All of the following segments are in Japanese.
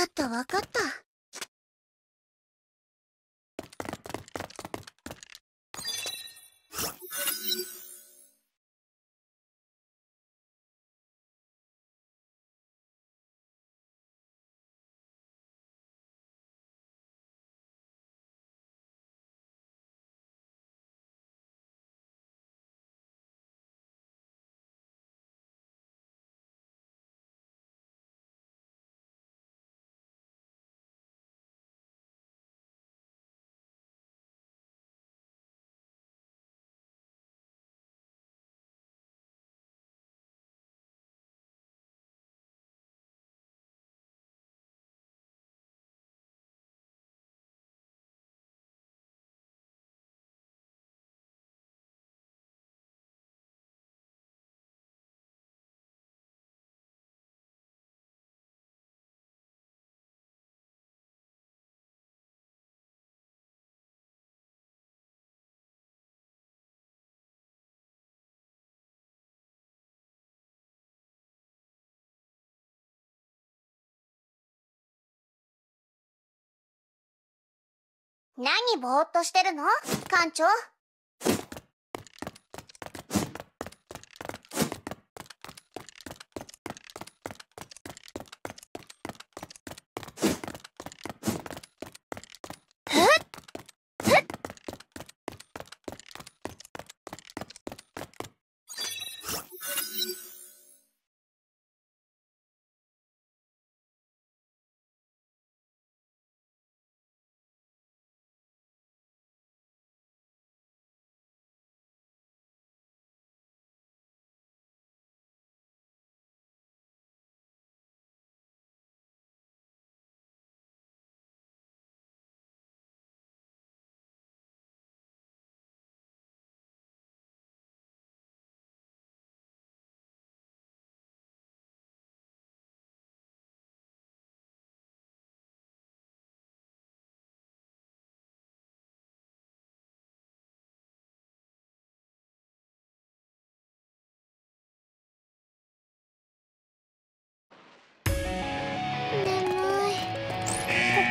かったわかった。何ぼーっとしてるの？艦長。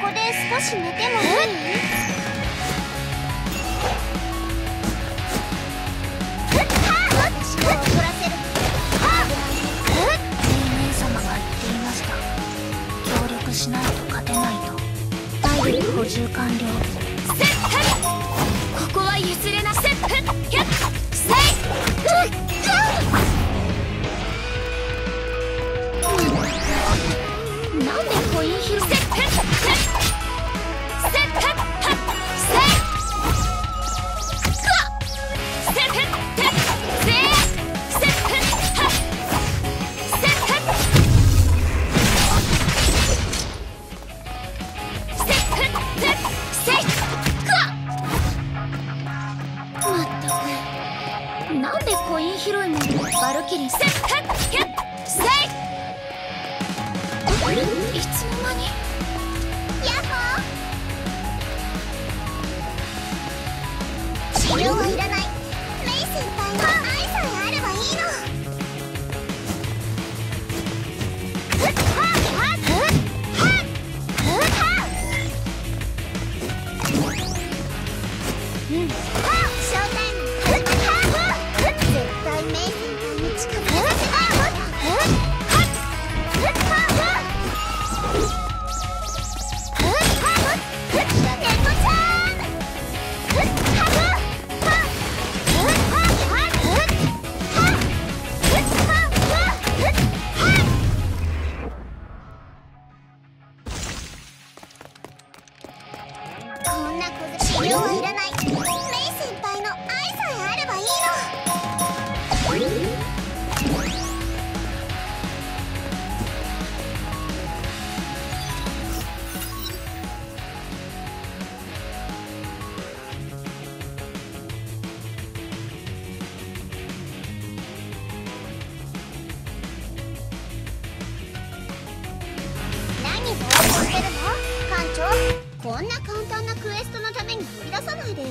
こで少し寝てもいい？しないと勝てないと体力補充完了セッフここは譲れなセッフヒュッセイ、でコイン拾いもバルキリーセッフッヒュッセイいつの間に。ヤッホー。治療はいらない。メイ先輩の。小治療はいらない。メイ先輩の愛さえあればいいの何ぼーっとしてるの？館長？こんな簡単なクエストのために振り出さないでよ。